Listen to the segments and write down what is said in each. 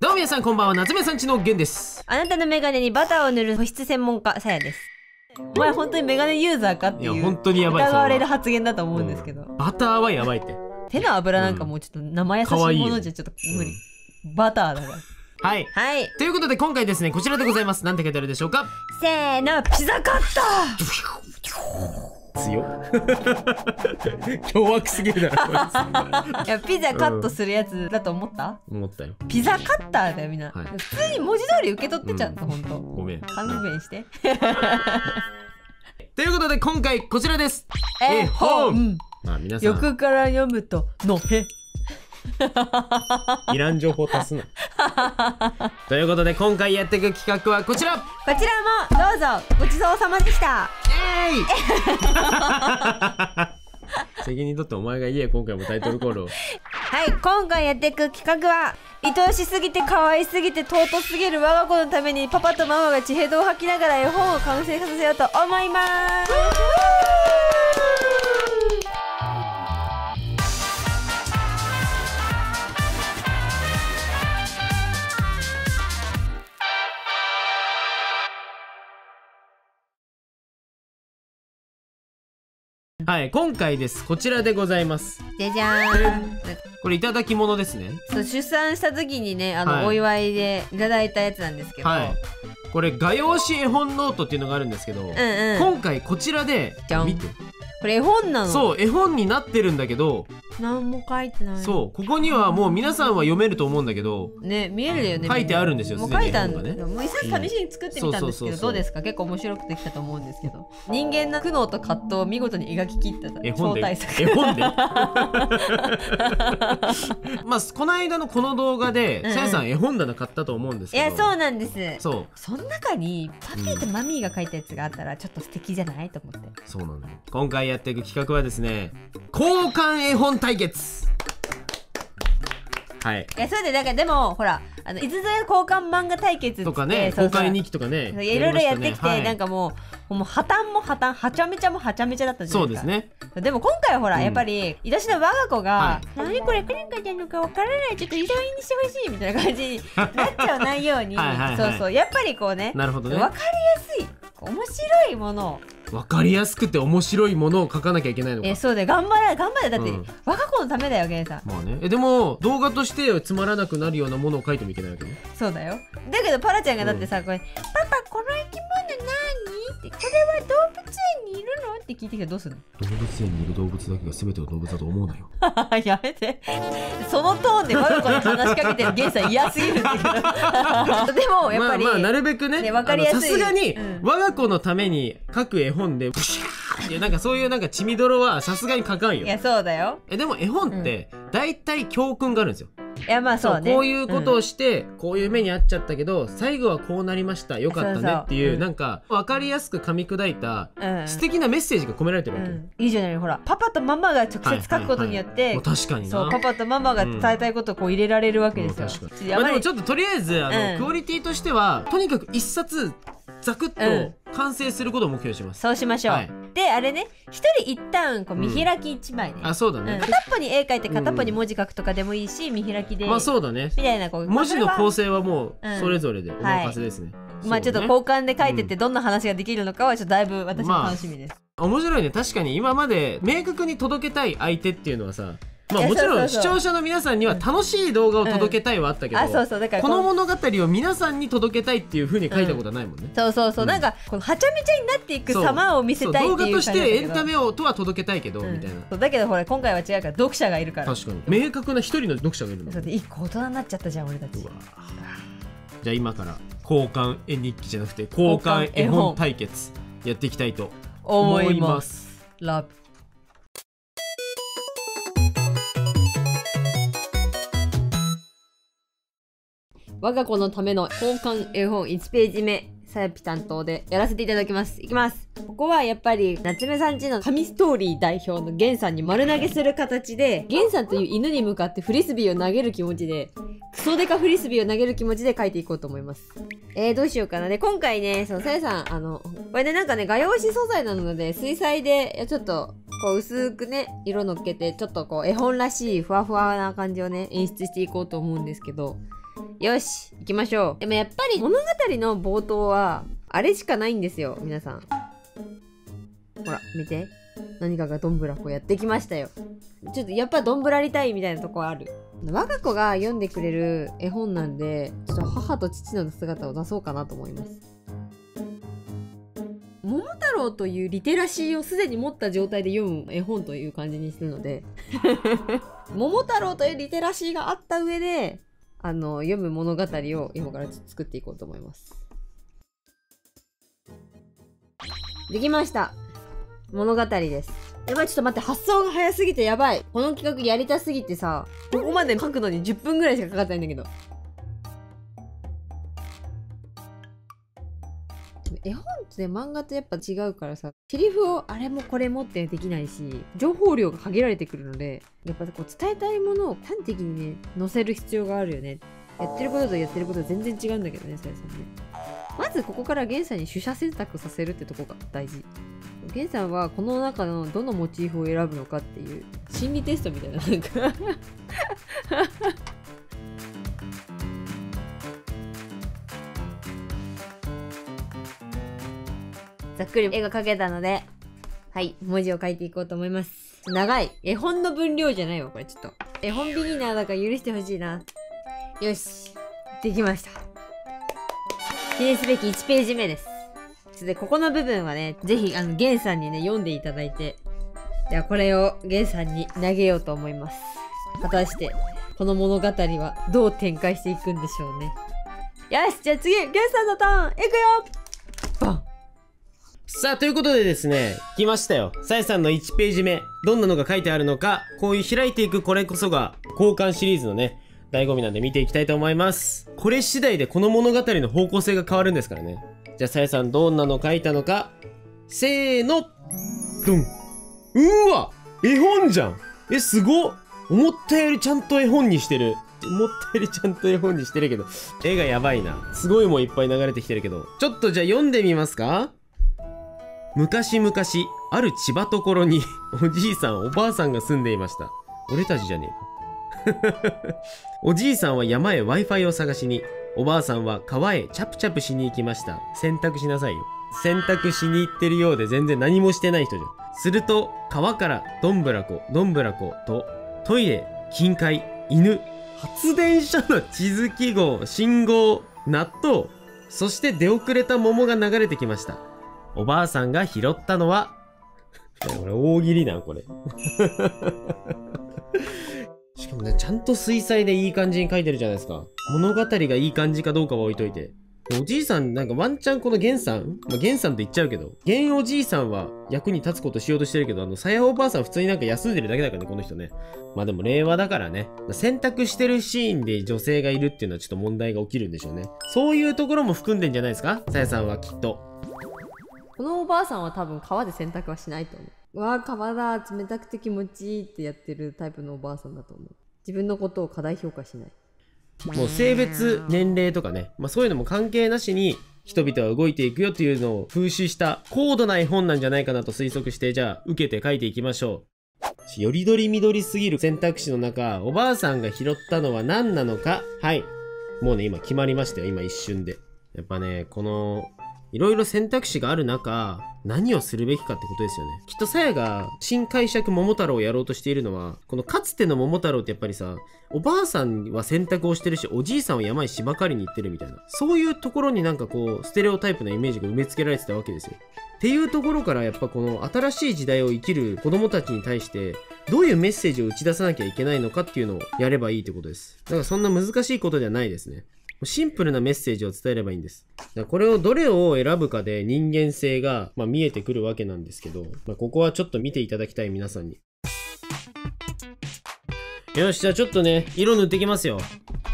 どうも皆さんこんばんは夏目さんちのゲンです。あなたのメガネにバターを塗る保湿専門家さやです。お前本当にメガネユーザーかっていういや本当にやばい。疑われるそ発言だと思うんですけど、バターはやばいって。手の油なんかもうちょっと生優しいものじゃちょっと無理、バターだから。はい。はい。ということで今回ですねこちらでございます。何て書いてあるでしょうか？せーのピザカッタ強 凶悪すぎるだろ いやピザカットするやつだと思った、思ったよ。ピザカッターだよみんな、はい。普通に文字通り受け取ってちゃった、ほんと。ごめん。勘弁して。ということで今回こちらです。絵本本まあ皆さん。横から読むとのへ いらん情報足すな。ということで今回やっていく企画はこちら。こちらもどうぞごちそうさまでした。えい 責任取ってお前が言え今回もタイトルコールを。はい今回やっていく企画は愛おしすぎて可愛すぎて尊すぎる我が子のためにパパとママが血ヘドを吐きながら絵本を完成させようと思いますはい今回です。こちらでございます。じゃじゃーん。これいただき物ですね。そう出産した時にねあの、はい。お祝いでいただいたやつなんですけど、はい。これ画用紙絵本ノートっていうのがあるんですけど、うんうん。今回こちらでじゃん見てこれ絵本なの？そう絵本になってるんだけど、何も書いてない。そうここにはもう皆さんは読めると思うんだけど。ね見えるよね書いてあるんですよもう書いたんだ。けど、もう一冊試しに作ってみたんですけど、どうですか？結構面白くできたと思うんですけど。人間の苦悩と葛藤を見事に描き切った絵本で。絵本で。まあこの間のこの動画でうんうん。さやさん絵本棚買ったと思うんですけど。いやそうなんです。そう。その中にパピーとマミーが書いたやつがあったらちょっと素敵じゃない？と思って。そうなのよ今回やっていく企画はですね交換絵本対決。はい。いやそれでだからでもほらあのいつぞや交換漫画対決とかねそうそう。交換絵日記とかねいろいろやってきて、はい。なんかもうもう破綻も破綻はちゃめちゃもはちゃめちゃだったじゃなそいうでか。ですすね。でも今回はほら、うん。やっぱり愛しの我が子がは「何これクリンカちゃんのかわからないちょっと依頼にしてほしい」みたいな感じになっちゃわないように。はいそうそう。やっぱりこうねなるほどね。わかりやすい面白いもの。をわかりやすくて面白いものを書かなきゃいけないのか。えそうで頑張れ頑張れ。だって、うん。我が子のためだよゲンさん。まあね。えでも動画としてつまらなくなるようなものを書いてもいけないわけね。そうだよ。だけどパラちゃんがだってさ、これ「パパこの生き物何?」って「これは動物園にいるの?」って聞いてきたらどうするの？動物園にいる動物だけが全ての動物だと思うなよ。やめて。そのトーンで我が子に話しかけてるゲンさん嫌すぎるんだけど。でもやっぱり、まあまあなるべくねねわかりやすい。さすがにうん。我が子のために書く絵本でブシャーっていうなんかそういうなんか血みどろはさすがに書かんよ。いやそうだよ。えでも絵本って大体教訓があるんですよ。いやまあそうね。こういうことんをして、こういう目に遭っちゃったけど最後はこうなりましたよかったねっていうそうん。なんか分かりやすく噛み砕いたうん。素敵なメッセージが込められてるわけよ、うん。いいじゃないほら。パパとママが直接書くことによって、はいはいはい確かにな。そうパパとママが伝えたいことをこう入れられるわけですよ、まあでもちょっととりあえずあの、うん。クオリティとしてはとにかく一冊ザクッと完成することを目標にします、そうしましょう、はい。であれね一人一旦こう見開き一枚ね、あそうだね、うん。片っぽに絵描いて片っぽに文字書くとかでもいいし、見開きで。まあそうだね。みたいなこう文字の構成はもううん。それぞれでお任せですね、まあちょっと交換で書いてってどんな話ができるのかはちょっとだいぶ私も楽しみです、面白いね。確かに今まで明確に届けたい相手っていうのはさまあもちろん視そうそうそう。聴者の皆さんには楽しい動画を届けたいはあったけど、あそうそう。だからこの物語を皆さんに届けたいっていうふうに書いたことはないもんね、そうそうそう、うん。なんかこのはちゃめちゃになっていくそう様を見せたいっていうそう。動画としてエンタメメをとは届けたいけど、みたいな。そう。だけどほら今回は違うから読者がいるから。確かに。明確な一人の読者がいるのそう。で一個大人になっちゃったじゃん俺たち。じゃあ今から交換絵日記じゃなくて交換絵本対決やっていきたいと思います。ラブ我が子のための交換絵本1ページ目さやぴ担当でやらせていただきます。いきます。ここはやっぱり夏目さんちの神ストーリー代表のゲンさんに丸投げする形でゲンさんという犬に向かってフリスビーを投げる気持ちでクソデカフリスビーを投げる気持ちで書いていこうと思います。えー、どうしようかな。で今回ねそのさやさんあのこれでなんかね画用紙素材なので水彩でちょっとこう薄くね色のっけてちょっとこう絵本らしいふわふわな感じをね演出していこうと思うんですけどよし行きましょう。でもやっぱり物語の冒頭はあれしかないんですよ皆さん。ほら見て。何かがどんぶらこやってきましたよ。ちょっとやっぱどんぶらりたいみたいなとこある。我が子が読んでくれる絵本なんでちょっと母と父の姿を出そうかなと思います。桃太郎というリテラシーをすでに持った状態で読む絵本という感じにするので。桃太郎というリテラシーがあった上であの読む物語を今から作っていこうと思います。できました。物語です。やばいちょっと待って発想が早すぎてやばい。この企画やりたすぎてさここまで書くのに10分ぐらいしかかかってないんだけど。絵本って漫画とやっぱ違うからさセリフをあれもこれもってできないし情報量が限られてくるのでやっぱこう伝えたいものを端的にね載せる必要があるよね。やってることとやってることは全然違うんだけどねさやさんね。まずここから源さんに取捨選択させるってとこが大事。源さんはこの中のどのモチーフを選ぶのかっていう心理テストみたいななんか。ざっくり絵が描けたのではい文字を書いていこうと思います。長い。絵本の分量じゃないわこれちょっと。絵本ビギナーだから許してほしいな。よし。できました。記念すべき1ページ目です。でここの部分はねぜひあのゲンさんにね読んでいただいてではこれをゲンさんに投げようと思います。果たしてこの物語はどう展開していくんでしょうね。よしじゃあ次ゲンさんのターンいくよさあ、ということでですね、来ましたよ。さえさんの1ページ目、どんなのが書いてあるのか、こういう開いていくこれこそが、交換シリーズのね、醍醐味なんで見ていきたいと思います。これ次第でこの物語の方向性が変わるんですからね。じゃあ、さえさんどんなの書いたのか、せーの、ドン。うわ絵本じゃんえ、すご思ったよりちゃんと絵本にしてる。思ったよりちゃんと絵本にしてるけど、絵がやばいな。すごいもんいっぱい流れてきてるけど。ちょっとじゃあ読んでみますか昔々、ある千葉ところに、おじいさん、おばあさんが住んでいました。俺たちじゃねえか。おじいさんは山へ Wi-Fi を探しに、おばあさんは川へチャプチャプしに行きました。洗濯しなさいよ。洗濯しに行ってるようで全然何もしてない人じゃん。すると、川からどんぶらこ、どんぶらこ、と、トイレ、金塊、犬、発電所の地図記号、信号、納豆、そして出遅れた桃が流れてきました。おばあさんが拾ったのは、これ大喜利なんこれ。しかもね、ちゃんと水彩でいい感じに書いてるじゃないですか。物語がいい感じかどうかは置いといて。おじいさん、なんかワンチャンこのゲンさん？まあ、ゲンさんって言っちゃうけど、ゲンおじいさんは役に立つことしようとしてるけど、あの、さやおばあさん普通になんか休んでるだけだからね、この人ね。まあでも令和だからね。選択してるシーンで女性がいるっていうのはちょっと問題が起きるんでしょうね。そういうところも含んでんじゃないですか？さやさんはきっと。このおばあさんは多分川で洗濯はしないと思う。うわあ、川だ、冷たくて気持ちいいってやってるタイプのおばあさんだと思う。自分のことを過大評価しない。もう性別、年齢とかね、まあそういうのも関係なしに、人々は動いていくよっていうのを風刺した高度な絵本なんじゃないかなと推測して、じゃあ受けて書いていきましょう。よりどりみどりすぎる選択肢の中、おばあさんが拾ったのは何なのかはい。もうね、今決まりましたよ。今一瞬で。やっぱね、このいろいろ選択肢がある中、何をするべきかってことですよね。きっとさやが新解釈桃太郎をやろうとしているのは、このかつての桃太郎ってやっぱりさ、おばあさんは選択をしてるし、おじいさんは山へ芝刈りに行ってるみたいな。そういうところになんかこう、ステレオタイプなイメージが埋め付けられてたわけですよ。っていうところからやっぱこの新しい時代を生きる子供たちに対して、どういうメッセージを打ち出さなきゃいけないのかっていうのをやればいいってことです。だからそんな難しいことではないですね。シンプルなメッセージを伝えればいいんです。これをどれを選ぶかで人間性が、まあ、見えてくるわけなんですけど、まあ、ここはちょっと見ていただきたい皆さんに。よし、じゃあちょっとね、色塗ってきますよ。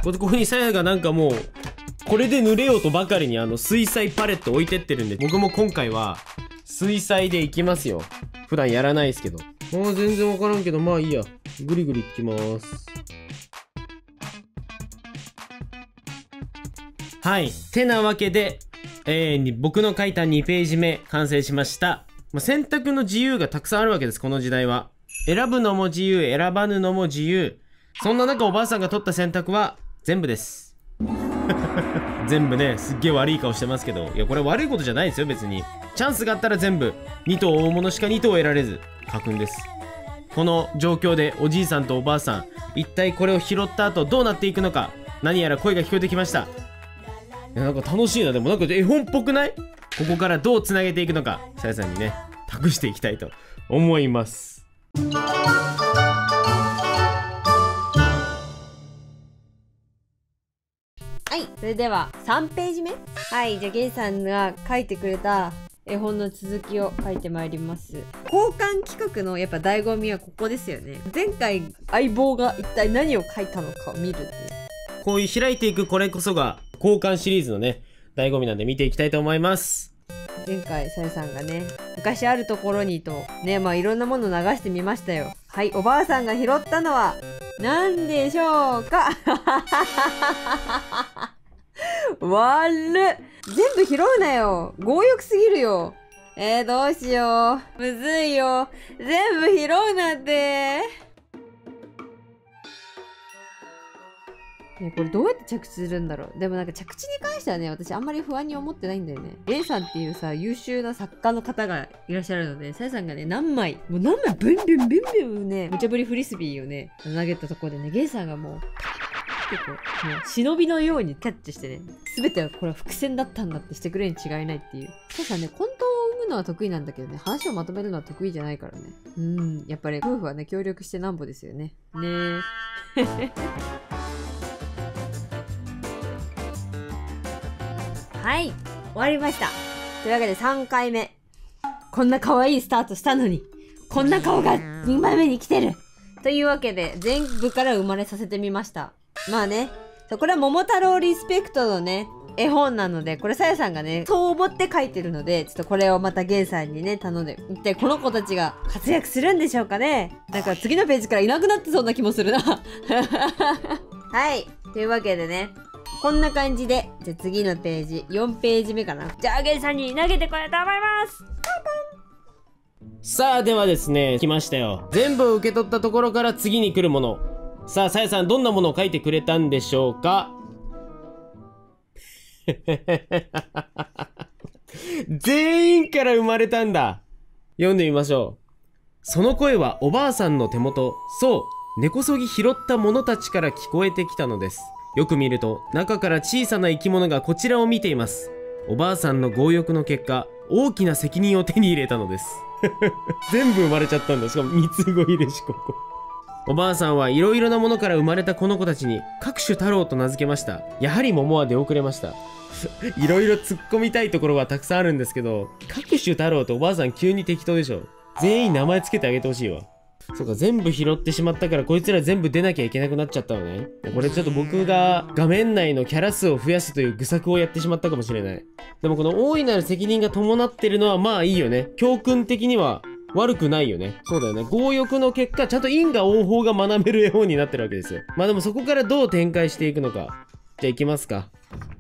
ここにさやがなんかもう、これで塗れようとばかりにあの水彩パレット置いてってるんで、僕も今回は水彩でいきますよ。普段やらないですけど。もう全然わからんけど、まあいいや。ぐりぐりいきます。はい。てなわけで、えー、僕の書いた2ページ目完成しました。まあ、選択の自由がたくさんあるわけです、この時代は。選ぶのも自由、選ばぬのも自由。そんな中おばあさんが取った選択は全部です。全部ねすっげえ悪い顔してますけどいやこれ悪いことじゃないですよ別にチャンスがあったら全部2頭大物しか2頭得られず書くんですこの状況でおじいさんとおばあさん一体これを拾った後どうなっていくのか何やら声が聞こえてきましたやなんか楽しいな。でもなんか絵本っぽくない？ここからどうつなげていくのかさやさんにね託していきたいと思います。はい。それでは3ページ目。はい。じゃあゲンさんが書いてくれた絵本の続きを書いてまいります。交換企画のやっぱ醍醐味はここですよね。前回相棒が一体何を書いたのかを見るっていうこういう開いていくこれこそが交換シリーズのね醍醐味なんで見ていきたいと思います。前回さやさんがね昔あるところにとねまあいろんなもの流してみましたよ。はいおばあさんが拾ったのは何でしょうか？悪っ。全部拾うなよ。強欲すぎるよ。えー、どうしよう。むずいよ。全部拾うなんて。ね、これどうやって着地するんだろう？でもなんか着地に関してはね、私あんまり不安に思ってないんだよね。レンさんっていうさ、優秀な作家の方がいらっしゃるので、さやさんがね、何枚、もう何枚、ブンブンブンブンね、無茶ぶりフリスビーをね、投げたところでね、ゲンさんがもう、結構、もう忍びのようにキャッチしてね、すべてはこれは伏線だったんだってしてくれに違いないっていう。さやさんね、コントを生むのは得意なんだけどね、話をまとめるのは得意じゃないからね。うん、やっぱり夫婦はね、協力してなんぼですよね。ねえ。はい、終わりました。というわけで3回目。こんな可愛いスタートしたのに、こんな顔が2枚目に来てる。というわけで、全部から生まれさせてみました。まあね、これは桃太郎リスペクトのね、絵本なので、これさやさんがね、そう思って書いてるので、ちょっとこれをまたゲンさんにね、頼んで、一体この子たちが活躍するんでしょうかねなんか次のページからいなくなってそうな気もするな。はい。というわけでね、こんな感じで、じゃあ次のページ、4ページ目かな。じゃあ、ゲンさんに投げてこようと思います。さあではですね来ましたよ。全部受け取ったところから次に来るもの。さあさやさんどんなものを書いてくれたんでしょうか？全員から生まれたんだ。読んでみましょう。その声はおばあさんの手元そう根こそぎ拾った者たちから聞こえてきたのです。よく見ると中から小さな生き物がこちらを見ています。おばあさんの強欲の結果大きな責任を手に入れたのです。全部生まれちゃったんだ。しかも三つ子いるしここ。おばあさんはいろいろなものから生まれたこの子たちに各種太郎と名付けました。やはり桃は出遅れました。いろいろ突っ込みたいところはたくさんあるんですけど各種太郎っておばあさん急に適当でしょ。全員名前つけてあげてほしいわ。そうか全部拾ってしまったからこいつら全部出なきゃいけなくなっちゃったのねこれちょっと僕が画面内のキャラ数を増やすという愚策をやってしまったかもしれないでもこの大いなる責任が伴ってるのはまあいいよね教訓的には悪くないよね。そうだよね。強欲の結果、ちゃんと因果応報が学べる絵本になってるわけですよ。まあでもそこからどう展開していくのか。じゃあ行きますか。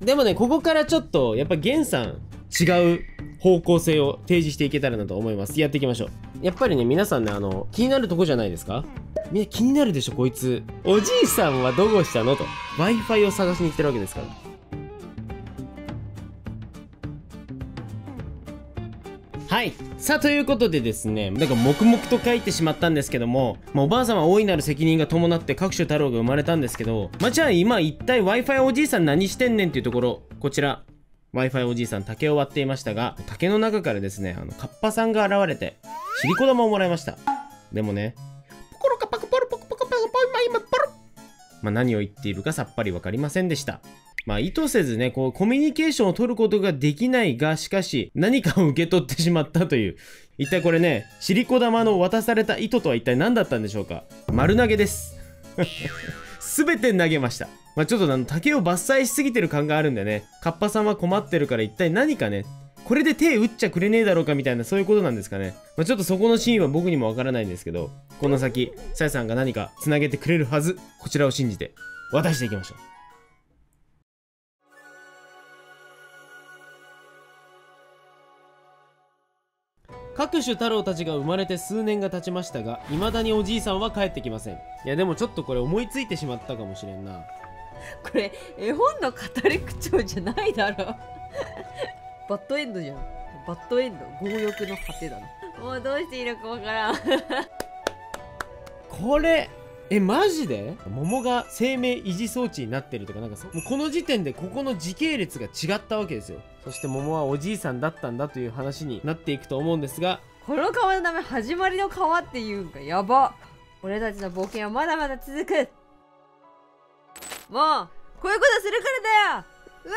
でもね、ここからちょっと、やっぱゲンさん、違う方向性を提示していけたらなと思います。やっていきましょう。やっぱりね、皆さんね、あの、気になるとこじゃないですか？みんな気になるでしょ、こいつ。おじいさんはどうしたの？と。Wi-Fi を探しに来てるわけですから。はい。さあ、ということでですね、なんか黙々と書いてしまったんですけども、まあ、おばあさんは大いなる責任が伴って各種太郎が生まれたんですけど、まあ、じゃあ今一体 Wi-Fi おじいさん何してんねんっていうところ、こちら、Wi-Fi おじいさん竹を割っていましたが、竹の中からですね、あの、カッパさんが現れて、シリコ玉をもらいました。でもね、ポコロカパカポロポコポコポコポイマイマポロまあ、何を言っているかさっぱりわかりませんでした。まあ意図せずね、こうコミュニケーションを取ることができないが、しかし何かを受け取ってしまったという。一体これね、シリコ玉の渡された意図とは一体何だったんでしょうか丸投げです。すべて投げました。まあちょっとあの竹を伐採しすぎてる感があるんでね、カッパさんは困ってるから一体何かね、これで手打っちゃくれねえだろうかみたいなそういうことなんですかね？まあ、ちょっとそこのシーンは僕にもわからないんですけど、この先、さやさんが何か繋げてくれるはず。こちらを信じて渡していきましょう。各種太郎たちが生まれて数年が経ちましたが、未だにおじいさんは帰ってきません。いやでもちょっとこれ思いついてしまったかもしれんな。これ絵本の語り口調じゃないだろ。バッドエンドじゃん。バッドエンド強欲の果てだな。もうどうしていいのかわからん。これえマジで？桃が生命維持装置になってるとかなんかそもうこの時点でここの時系列が違ったわけですよ。そして桃はおじいさんだったんだという話になっていくと思うんですが。この川の名前始まりの川っていうんか。やば。俺たちの冒険はまだまだ続くもうこういうことするからだよ。うわ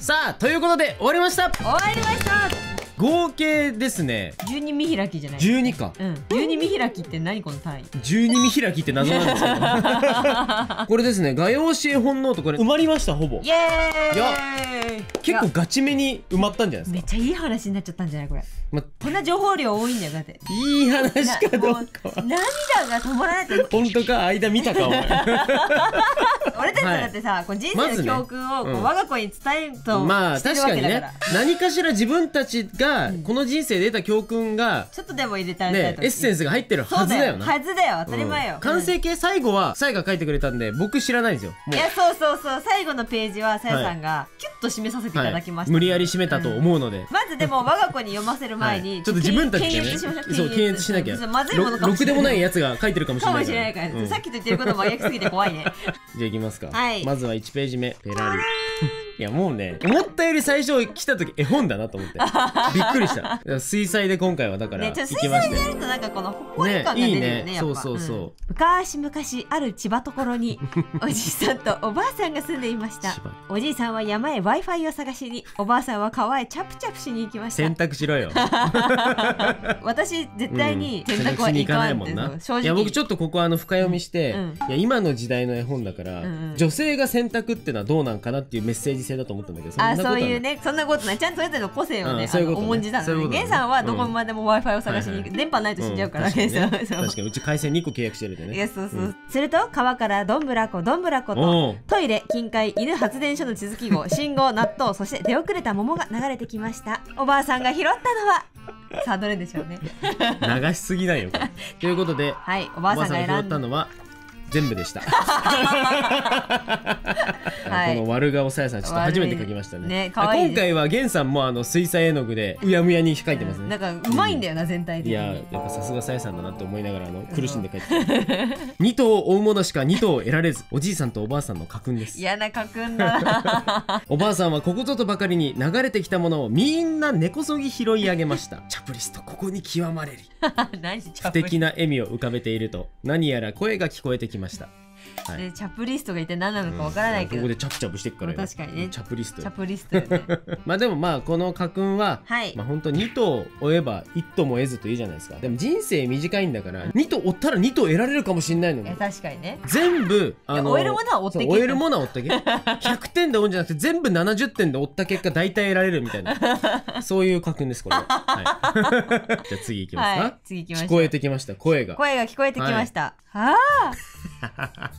さあということで終わりました。終わりました合計ですね。十二見開きじゃない。12か。うん。十二見開きって何この単位？12見開きって謎なんですけどこれですね。画用紙絵本ノート。これ埋まりましたほぼ。イエーイ。結構ガチめに埋まったんじゃないですか。めっちゃいい話になっちゃったんじゃないこれ。まこんな情報量多いんだよだって。いい話かどうかは。涙が止まらないって。本当か？間見たか？お前。俺たちだってさ、こう人生の教訓をこう、うん。我が子に伝えるとまあ確かにねわけだから。何かしら自分たちがこの人生で得た教訓がちょっとでも入れたねエッセンスが入ってるはずだよな。はずだよ。当たり前よ、うん。完成形最後はサイが書いてくれたんで僕知らないんですよ。もいやそうそうそう。最後のページはさやさんがキュッと締めさせていただきました、無理やり締めたと思うので、まずでも我が子に読ませる前に、はい。ちょっと自分たちでね。そう検閲しなきゃ。まずいものろかもしれない。ろくでもないやつが書いてるかもしれかないもしれないから、うん。さっきと言ってること真逆すぎて怖いね。じゃあいきますか、はい。まずは1ページ目。ペラリいやもうね思ったより最初来た時絵本だなと思って。びっくりした。水彩で今回はだから行きましたよでやるとなんかこのほっこり感が出るよねねいいねそうそうそう。ん。昔々ある千葉ところに おじいさんとおばあさんが住んでいました。おじいさんは山へ w i f i を探しにおばあさんは川へチャプチャプしに行きました。選択しろよ 私絶対にうん。選択はしに行かいかな。いもんな正直。いや僕ちょっとここあの深読みして、うん。いや今の時代の絵本だから、女性が選択ってのはどうなんかなっていうメッセージ性だと思ったんだけどそんなあそういうねそんなことない。ちゃんとそれぞれの個性をね、うん重んじたのそういうことね。ねゲンさんはどこまでも w i f i を探しに行く、電波ないと死んじゃうから、うんゲンさんは。確かに。うち回線2個契約してるんでね。いやそうそう、うん。すると川からどんぶらこどんぶらこおとう。トイレ近海犬発電所の続き号信号納豆そして出遅れた桃が流れてきました。おばあさんが拾ったのはさあどれでしょうね。流しすぎないよ ということではいおばあさんが選拾んだったのは全部でした、はい。この悪顔さやさんちょっと初めて書きましたね。ね可愛いあ今回はゲンさんもあの水彩絵の具でうやむやに書いてますね、なんかうまいんだよな、全体的に。いややっぱさすがさやさんだなって思いながらあの苦しんで書いてた。2頭を追うものしか2頭を得られずおじいさんとおばあさんの家訓です。嫌な家訓だな。おばあさんはここぞとばかりに流れてきたものをみんな根こそぎ拾い上げました。チャプリストここに極まれり。素敵な笑みを浮かべていると。何やら声が聞こえてきました。はい。でチャプリストが一体何なのかわからないけど、ここでチャプチャプしてっから確かにね。チャプリストよ。チャプリストよね。まあでもまあこの家訓ははい。まあ本当2頭追えば1頭も得ずというじゃないですか。でも人生短いんだから2頭追ったら2頭得られるかもしれないのに確かにね。全部あの追えるものは追ってけ。追えるものは追ってけ100 点で追うんじゃなくて全部70点で追った結果大体得られるみたいな。そういう家訓ですこれは、はい、じゃあ次いきますか、はい。次行きましょう。聞こえてきました声が。声が聞こえてきました、ああ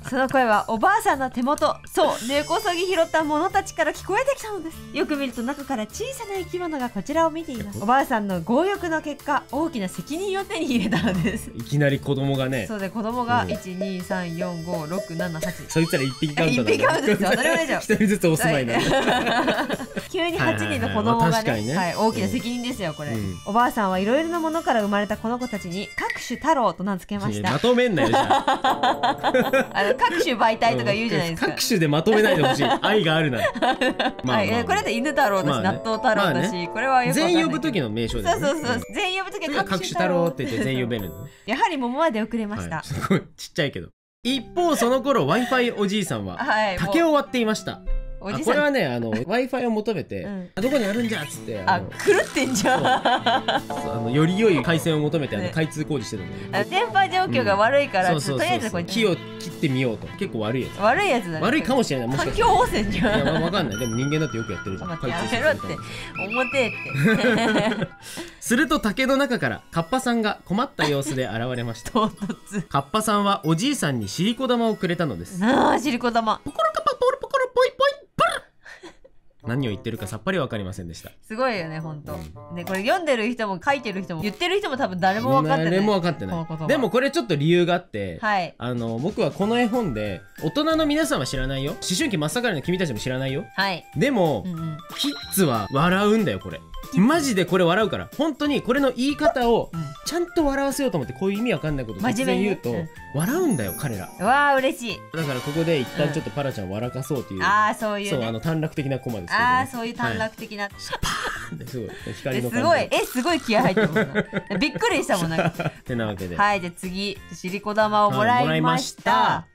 その声はおばあさんの手元。そう根こそぎ拾ったものたちから聞こえてきたのです。よく見ると中から小さな生き物がこちらを見ています。おばあさんの強欲の結果大きな責任を手に入れたのです。いきなり子供がね。そうで子供がうん。1234567そいつら一匹カウント一匹カウントですよ。当たり前じゃん一人ずつお住まいなんだ急に8人の子供はいはいはい。まあがね。はい大きな責任ですよこれ、うん。おばあさんはいろいろなものから生まれたこの子たちに各種太郎と名付けました。まとめんなよじゃああの各種媒体とか言うじゃないですか、各種でまとめないでほしい。愛があるな まはい、えこれだって犬太郎だし、まあね。納豆太郎だし、まあこれは全員呼ぶ時の名称だよね。そうそうそう。全員呼ぶ時は各種太郎って言って全員呼べるのやはり桃は出遅れました。はい、すごいちっちゃいけど。一方その頃 w i f i おじいさんははい、竹を割っていましたおじさん。あこれはねあの w i f i を求めて、うん。あどこにあるんじゃっつってあ狂ってんじゃん。あのより良い回線を求めてあのね。開通工事してたんだよ、電波状況が悪いから、そうそうちょっととりあえずこれ木を切ってみようと。結構悪いやつ。悪いやつだね。悪いかもしれない。もしか環したら。境汚染じいやゃんわわかんない。でも人間だってよくやってるじゃん。開通やめろってする重て。えって。すると竹の中からカッパさんが困った様子で現れました。唐突。カッパさんはおじいさんにシリコ玉をくれたのです。なあシリコ玉。ポコロカパポロポコロポイポイ何を言ってるかさっぱりわかりませんでした。すごいよねほんと、うねこれ読んでる人も書いてる人も言ってる人も多分誰も分かってない。誰も分かってない。でもこれちょっと理由があって、はい。あの僕はこの絵本で大人の皆さんは知らないよ。思春期真っ盛りの君たちも知らないよ。はい。でも、うんうん。キッズは笑うんだよこれ マジでこれ笑うから。本当にこれの言い方をうん。ちゃんと笑わせようと思ってこういう意味わかんないこと突真面目に然言うと、うん。笑うんだよ彼ら。うわあ嬉しい。だからここで一旦ちょっとパラちゃんを笑かそうという、ああそういう、ね、そうあの短絡的なコマですけど、ね、ああそういう短絡的な、ですごいえ光のすごい。えすごい気合入ってます びっくりしたもんなんか。ってなわけで、はいじゃあ次しりこ玉をもらはいました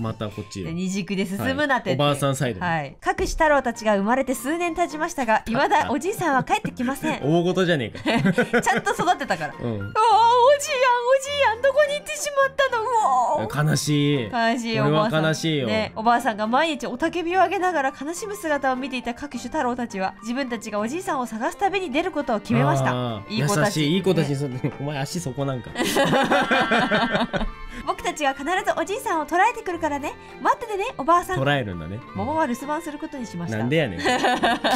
またこっち二軸で進むなって。はい。おばあさんサイドに。はい。各種太郎たちが生まれて数年経ちましたがいまだおじいさんは帰ってきません。大事じゃねえか。ちゃんと育ってたから。うん。うわーおじいやんおじいやんどこに行ってしまったの？うわー。悲しい。悲しいお俺はばあさん。悲しいよ。ね、おばあさんが毎日おたけびを上げながら悲しむ姿を見ていた各種太郎たちは自分たちがおじいさんを探すために出ることを決めました。いい子たち。優しいいい子たちにねお前足そこなんか。僕たちが必ずおじいさんを捕らえてくるからね待っててねおばあさん。捉えるんだね。桃は留守番することにしました。なんでやねん。こ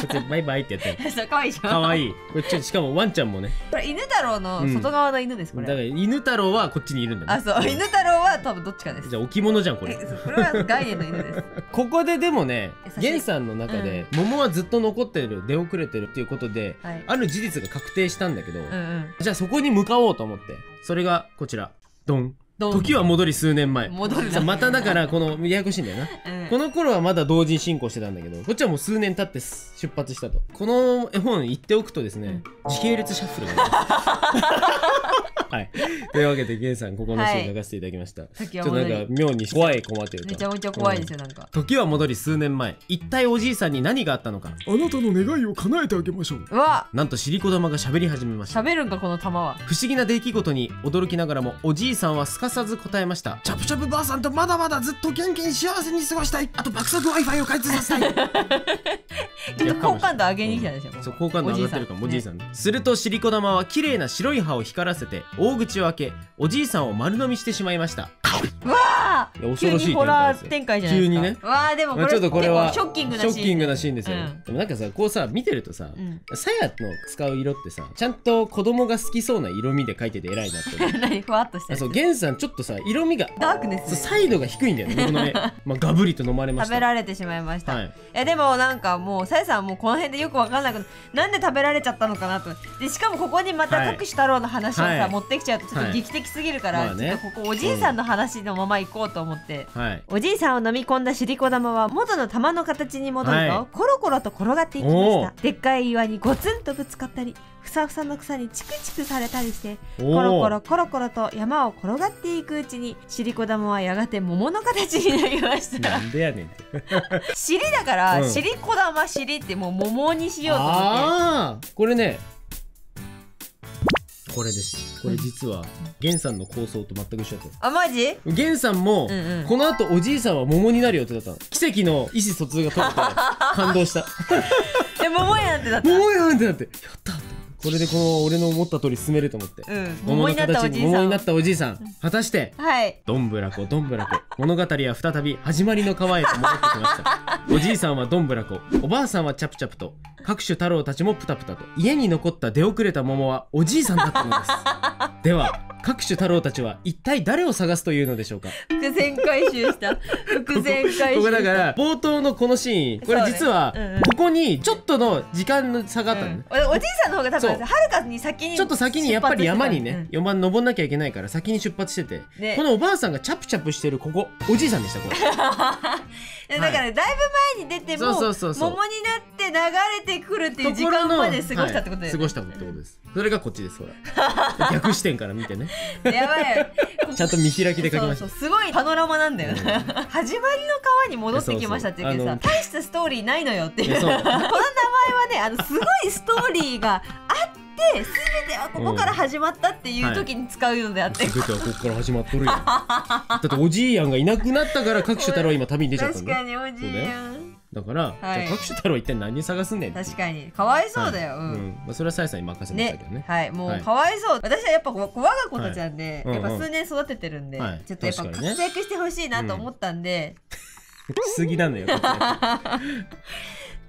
っちバイバイってやってるそうかわいいかわいい。しかもワンちゃんもね。これ犬太郎の外側の犬です、これ。だから犬太郎はこっちにいるんだね。あそう。犬太郎は多分どっちかです。じゃあ置物じゃんこれ。これは概念の犬です。ここででもね優しい。ゲンさんの中で、桃はずっと残ってる出遅れてるっていうことで、はい。ある事実が確定したんだけど、うんうん。じゃあそこに向かおうと思って。それがこちら。ドン時は戻り数年前。戻るなさまただからこのややこしいんだよな。うん。この頃はまだ同時進行してたんだけどこっちはもう数年経って出発したと。この絵本言っておくとですね、時系列シャッフルが。はい。というわけでゲンさんここのシーン流していただきました、時ちょっとなんか妙に怖いコマというか。めちゃめちゃ怖いですよなんか、時は戻り数年前。一体おじいさんに何があったのか。あなたの願いを叶えてあげましょう。うわ。なんと尻子玉が喋り始めました。喋るんかこの玉は。不思議な出来事に驚きながらもおじいさんはすかさず答えました。チャプチャプばあさんとまだまだずっと元気に幸せに過ごしたい。あと爆速 Wi-Fi を開通させたい。ちょっと好感度上げに来たでしょ、そう好感度上がってるかもおじいさん。すると尻子玉は綺麗な白い歯を光らせて大口を開けおじいさんを丸飲みしてしまいました。うわい急にホラー展展開じゃないですか。急にね。うわーでもこれまあちょっとこれはショッキングなシーンショッなシーンですよ、うん。でもなんかさこうさ見てるとさうん。さやの使う色ってさちゃんと子供が好きそうな色味で描いてて偉いなって 何ふわっとしたやつ？あそうゲンさんちょっとさ色味がダークネス。サイドが低いんだよね僕の絵 まあガブリと飲まれまし食たべられてしまいました、はい。いやでもなんかもうさやさんもうこの辺でよくわかんなくなんで食べられちゃったのかなと。でしかもここにまたはい。各種太郎の話をさ、はい持ってきちゃうとちょっと劇的すぎるから、ちょっとここおじいさんの話のまま行こうと思って、はい。おじいさんを飲み込んだシリコ玉は元の玉の形に戻ると、はい。コロコロと転がっていきました。でっかい岩にゴツンとぶつかったりふさふさの草にチクチクされたりしてコロコロコロコロと山を転がっていくうちにシリコ玉はやがて桃の形になりました。なんでやねん。尻だから、うん。シリコ玉尻ってもう桃にしようと思って。これねこれです。これ実はゲンさんの構想と全く一緒だっあマジ？たゲンさんも、うんうん。この後おじいさんは桃になる予定だったの。奇跡の意思疎通が取れて感動した。え桃やんってなった桃やんってなって。やったこれでこの俺の思った通り進めると思って。うん。桃になったおじいさん桃になったおじいさん。果たしてはい。どんぶらこどんぶらこ。物語は再び始まりの川へと戻ってきました。おじいさんはどんぶらこ。おばあさんはチャプチャプと。各種太郎たちもプタプタと。家に残った出遅れた桃はおじいさんだったのです。では各種太郎たちは一体誰を探すというのでしょうか？伏線回収した。伏線回収した。ここだから冒頭のこのシーンこれ実はそうねうんうん。ここにちょっとの時間の差があったのね、うん。おおじいさんの方が多分はるかに先にちょっと先にやっぱり山に出ね、4番登んなきゃいけないから先に出発してて、ね。このおばあさんがチャプチャプしてるここ。おじいさんでしたこれ だからだいぶ前に出てもそうそうそうそう。桃になって流れてくるっていう時間まで過ごしたってことだよね。はい過ごしたってことです。それがこっちですほら逆視点から見てね。やばい ちゃんと見開きで書きました。そうそうすごいパノラマなんだよな、うん。始まりの川に戻ってきましたって言うけどさ大したストーリーないのよっていう。この名前はねあのすごいストーリーがあって全てはここから始まったっていう時に使うのであって、全てはここから始まっとるよだっておじいやんがいなくなったから各種太郎は今旅に出ちゃったん確だかにおじいやん。だから、はいじゃあ各種太郎は一体何探すんねん確かに。かわいそうだよ、はい。うん。まあ、それはさやさんに任せましたねけどね。はい。もはい。うかわいそう、私はやっぱ我が子たちなんで、はい。うんうんやっぱ数年育ててるんで、はい。ちょっとやっぱ活躍してほしいなと思ったんで、しすぎなのよ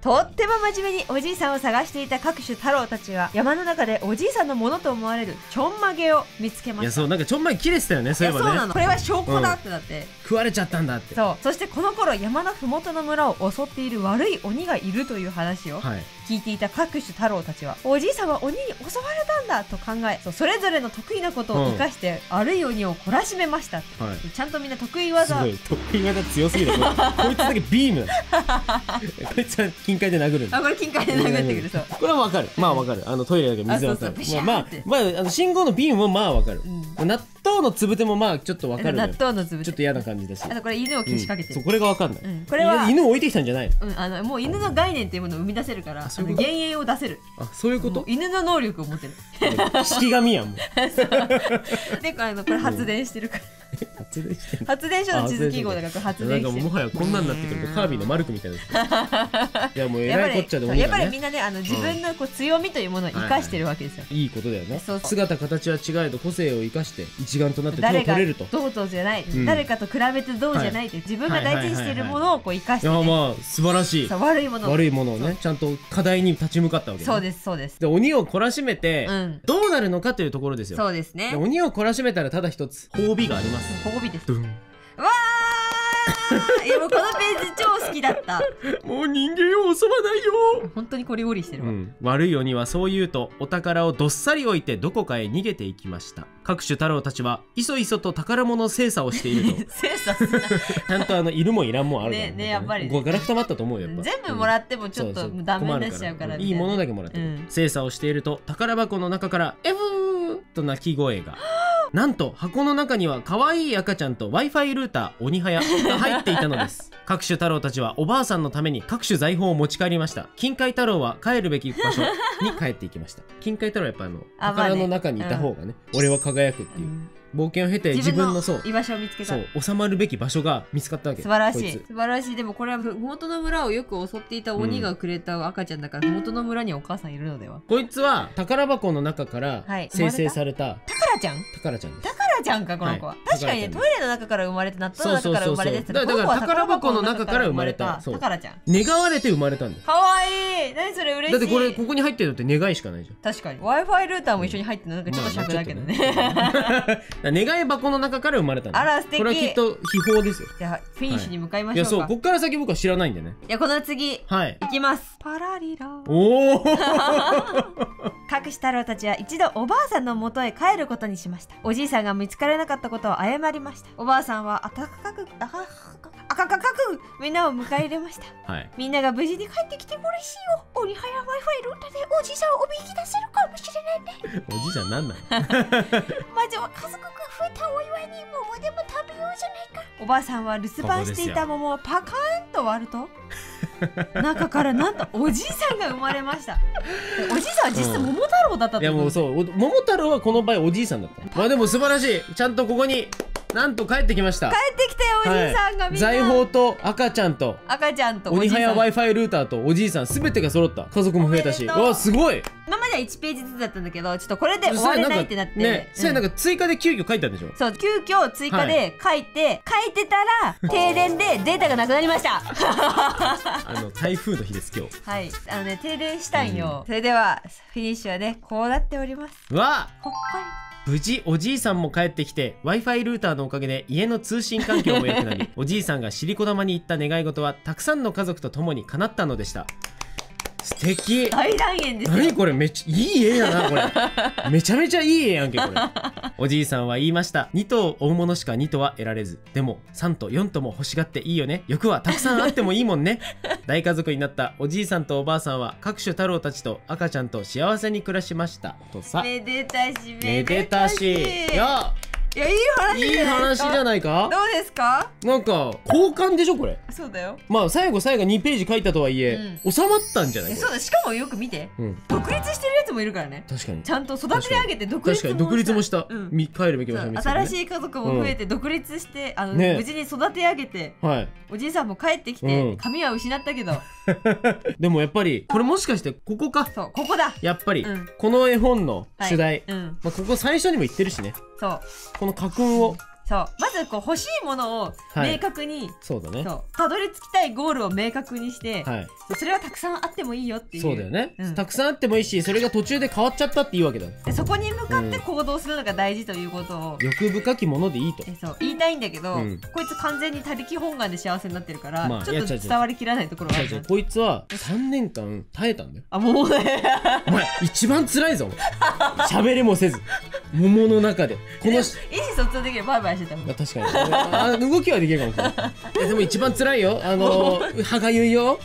とっても真面目におじいさんを探していた各種太郎たちは山の中でおじいさんのものと思われるちょんまげを見つけました。いやそうなんかちょんまげ切れてたよねそういえばね。いやそうなのこれは証拠だってなって、食われちゃったんだって。そう。そしてこの頃山の麓の村を襲っている悪い鬼がいるという話を。はい聞いていた各種太郎たちはおじいさんは鬼に襲われたんだと考えそうそれぞれの得意なことを生かして、悪い鬼を懲らしめました。はい。ちゃんとみんな得意す技ごい。得意技強すぎる。こいつだけビーム。こいつは近海で殴るあこれ金塊で殴ってくる。そう。これはわかる。まあわかる。あのトイレだけど水はわかる。あそうそう。まあまあまああの信号のビームもまあわかる、う納豆のつぶてもまあちょっとわかるのよ。納豆のつぶちょっと嫌な感じだし。あとこれ犬をけしかけてる。うんそう、これがわかんない、うんこれは犬を置いてきたんじゃないの？うん、あのもう犬の概念っていうものを生み出せるからあのそういうこと？幻影を出せる。あそういうこと？もう犬の能力を持ってる。式神やんもう。であのこれ発電してるから発電発電所の地図記号だから発なんかもはやこんなんなってくるとカービィのマルクみたいですい やもうえらいこっちゃでそうやっぱりみんなねあの自分のこう強みというものを生かしてるわけですよ、いいことだよね。姿形は違えど個性を生かして一丸となって手を取れると。いどうどうじゃない、ん。誰かと比べてどうじゃないって、自分が大事にしているものをこう生かして、ね。やまあ素晴らしい。悪いものを。悪いものをねちゃんと課題に立ち向かったわけね。そうですそうです。で鬼を懲らしめて、うん。どうなるのかというところですよ。そうですね。で鬼を懲らしめたらただ一つ褒美があります褒美です。ドゥン。わー！いやもうこのページ超好きだった。もう人間を襲わないよ。本当にこりごりしてるわ、うん、悪い鬼はそう言うとお宝をどっさり置いてどこかへ逃げていきました。各種太郎たちはいそいそと宝物精査をしていると。精査すな ちゃんとあのいるもいらんもんあるからねねやっぱり。ねガラクタもあったと思うよ全部もらってもちょっとダメ困るになっちゃうからいいものだけもらって、うん。精査をしていると宝箱の中から「エブー!」と鳴き声がなんと箱の中には可愛い赤ちゃんと w i f i ルーター鬼早が入っていたのです。各種太郎たちはおばあさんのために各種財宝を持ち帰りました。金塊太郎は帰るべき場所に帰っていきました。金塊太郎はやっぱあの宝の中にいた方がね俺は輝くっていう、うん冒険を経て自分のそう。居場所を見つけた。そう。収まるべき場所が見つかったわけ。素晴らしい。素晴らしい。でもこれは麓の村をよく襲っていた鬼がくれた赤ちゃんだから麓の村にお母さんいるのでは。こいつは宝箱の中からはい。生成された。タカラちゃん？宝ちゃんです。タカラちゃんかこの子は、はい。確かにねトイレの中から生まれて納豆の中から生まれてってそうそうそうそうだから宝箱の中から生まれた。そう。タカラちゃん。願われて生まれたんだよ。かわいい。何それ嬉しい。だってこれここに入ってるのって願いしかないじゃん。確かに。W i f i ルーターも一緒に入ってるの。なんかちょっと尺だけどね,、まあね願い箱の中から生まれたんだあら素敵。これはきっと秘宝ですよ。じゃあフィニッシュに向かいまいやしょうか、そうこっから先僕は知らないんでね。いやこの次はい。いきます。パラリラ。おお各種太郎たちは一度おばあさんの元へ帰ることにしました。おじいさんが見つからなかったことを謝りました。おばあさんは温かくあかあかかかくみんなを迎え入れました。はい。みんなが無事に帰ってきて嬉しいよ。鬼早 w i f i ルータでおじいさんをおびき出せるかもしれないね。おじいちゃんなんなん まずは家族が増えたお祝いに桃でも食べようじゃないか。おばあさんは留守番していた桃をパカーンと割ると 中からなんとおじいさんが生まれました。おじいさんは実質桃太郎だったいやもうそう。お桃太郎はこの場合おじいさんだった。まあでも素晴らしい。ちゃんとここになんと帰ってきました。帰ってきたよおじいさんが。みんな、財宝と赤ちゃんと。赤ちゃんと鬼早いさん。W i f i ルーターとおじいさんすべてが揃った。家族も増えたし。わすごい。今までは1ページずつだったんだけどちょっとこれで終われないってなって。ねそれなんか、か追加で急遽書いたんでしょ？そう急遽追加で書いて、書いてたら停電でデータがなくなりました。あの台風の日です今日。はい。あのね停電したんよ、それではフィニッシュはねこうなっております。わほっこり無事おじいさんも帰ってきて w i f i ルーターのおかげで家の通信環境も良くなりおじいさんが尻子玉に行った願い事はたくさんの家族と共に叶ったのでした。素敵。大団円ですよ。何これめっちゃいい絵やなこれ。めちゃめちゃいい絵やんけこれ。おじいさんは言いました。2頭追うものしか2頭は得られず。でも3と4とも欲しがっていいよね。欲はたくさんあってもいいもんね。大家族になったおじいさんとおばあさんは各種太郎たちと赤ちゃんと幸せに暮らしました。とさ。めでたしめでたし。いやいやいい話いい話じゃいないか？どうですか？なんか交換でしょこれ。そうだよ。まあ最後最後2ページ書いたとはいえ、収まったんじゃない？そうだしかもよく見て。うん。独立してるやつもいるからね。確かに。ちゃんと育て上げて独立確かに独立もした、うん。み帰るべき場所ね。新しい家族も増えて独立して、あのね。無事に育て上げてはい。おじいさんも帰ってきて、うん。髪は失ったけど。でもやっぱりこれもしかしてここか？そうここだ。やっぱり、うん。この絵本のはい。主題、うん。まあ、ここ最初にも言ってるしね。そうこの家訓を。そう。まずこう欲しいものをはい。明確に、そうだね。そう。たどり着きたいゴールを明確にして、はい。それはたくさんあってもいいよっていう。そうだよね、うん。たくさんあってもいいしそれが途中で変わっちゃったっていいわけだ。でそこに向かって行動するのが大事ということを、欲深きものでいいと。えそう。言いたいんだけど、うん。こいつ完全に他力本願で幸せになってるから、まあちょっと伝わりきらないところはあるこいつは3年間耐えたんだよ。あもうね。お前一番辛いぞ。喋りもせず。桃の中で。このし意思疎通できる。バイバイしてたも。確かに。あ動きはできるかもしれない。えでも一番辛いよ。あの歯がゆいよ。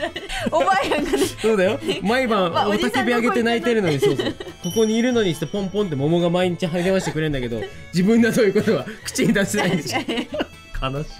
おばあやんがね。そうだよ。毎晩まあおたけび上げて泣いてるのにそうそう。ここにいるのにしてポンポンって桃が毎日励ましてくれるんだけど自分だということは口に出せないんでしょ確かに悲しい。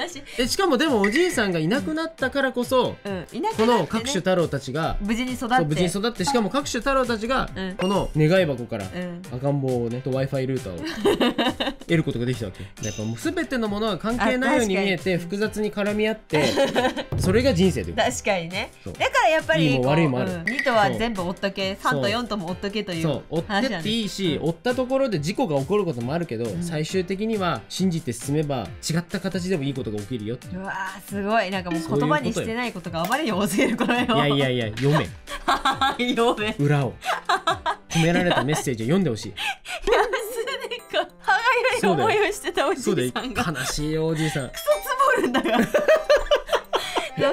悲しい。えしかもでもおじいさんがいなくなったからこそうんいなくこなって、ね、の各種太郎たちが無事に育って。そう無事に育ってしかも各種太郎たちがうん。この願い箱からうん。赤ん坊をねと w i f i ルーターを得ることができたわけ。やっぱもう全てのものが関係ないように見えてあ確かに。複雑に絡み合って それが人生ということ確かにね。そう。だからやっぱりいいもこう悪いもある。うん2とは全部追っとけ3と4とも追っとけというそう。追ってっていいし、追ったところで事故が起こることもあるけど、ん。最終的には信じて進めば違った形でもいいことが起きるよってう。わーすごい。なんかもう言葉にしてないことがあまりに多すぎるこのよ。いやいやいや読め。読め。裏を。込められたメッセージを読んでほしい。数年間歯がゆい思いをしてたおじさんが。悲しいよおじいさん。クソ積もるんだから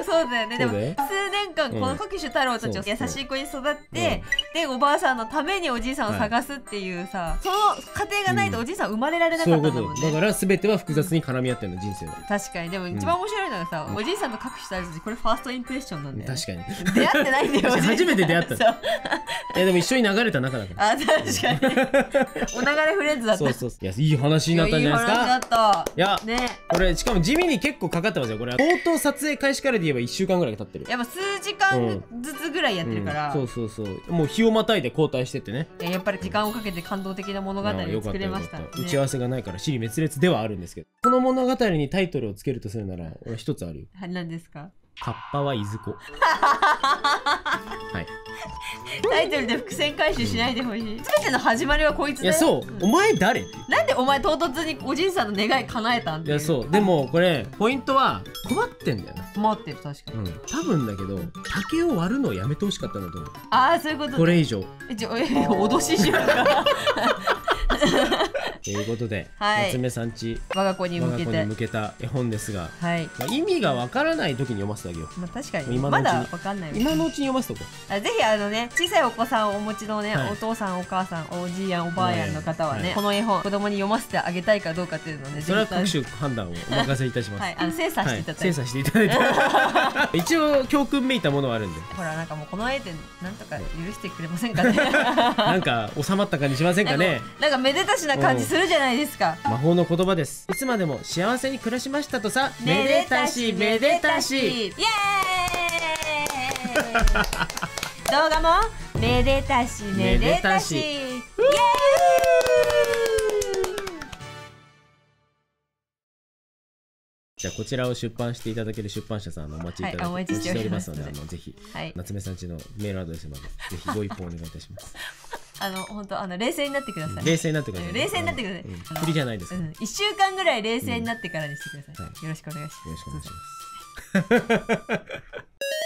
そうだよね。でも数年間この各種太郎たちを優しい子に育って、でおばあさんのためにおじいさんを探すっていうさ、その過程がないとおじいさん生まれられなかったんだもんね、だから全ては複雑に絡み合ってるの人生は。確かに。でも一番面白いのがさ、おじいさんと各種太郎たちこれファーストインプレッションなんだよ、ね、確かに。出会ってないんだよ 初めて出会ったえでも一緒に流れた仲だから。あ確かに。お流れフレンズだった。そうそういやいい話になったんじゃないですか。いい話だった。いやね。これしかも地味に結構かかってますよ。これ冒頭撮影開始からで言えば1週間ぐらい経ってる。やっぱ数時間ずつぐらいやってるから、うん。そうそうそう。もう日をまたいで交代してってね。いややっぱり時間をかけて感動的な物語を作れましたた打ち合わせがないから尻滅裂ではあるんですけど。この物語にタイトルをつけるとするなら俺一つあるよ。はい何ですか？カッパはいずこ。はい。タイトルで伏線回収しないでほしい。全ての始まりはこいつだよ。いやそう。お前誰？なんでお前唐突におじいさんの願い叶えたんっていやそう。でもこれポイントは困ってんだよな。待ってる確かに、うん。多分だけど竹を割るのをやめてほしかったんだと思う。ああそういうことね。これ以上。えちょえ脅ししようか ということで、はい。夏目さんち我が子に向けて。向けた絵本ですが、はい。まあ、意味がわからない時に読ませてあげよう。まあ確かに。まだわかんない。よ今のうちに読ませとこあぜひあのね小さいお子さんをお持ちのね、はい。お父さんお母さんおじいやんおばあやんの方はね、はい。この絵本子供に読ませてあげたいかどうかっていうのをねうそれは各種判断をお任せいたします、はい。あの精査していただい。て、精査していただいて。一応教訓めいたものはあるんで。ほらなんかもうこの絵でなんとか許してくれませんかね。なんか収まった感じしませんかね。なんかめでたしな感じするじゃないですか、魔法の言葉です。いつまでも幸せに暮らしましたとさめでたしめでたしイエーイ。動画もめでたしめでたし。めイエーイ。じゃあこちらを出版していただける出版社さんのお待ちいただはいお待ちしております。おりますのであのぜひはい。夏目さんちのメールアドレスまでぜひご一報お願いいたします あの本当あの冷静になってください。冷静になってください冷静になってください。うん。振りじゃないですから、うん、1週間ぐらい冷静になってからにしてください。よろしくお願いします。よろしくお願いします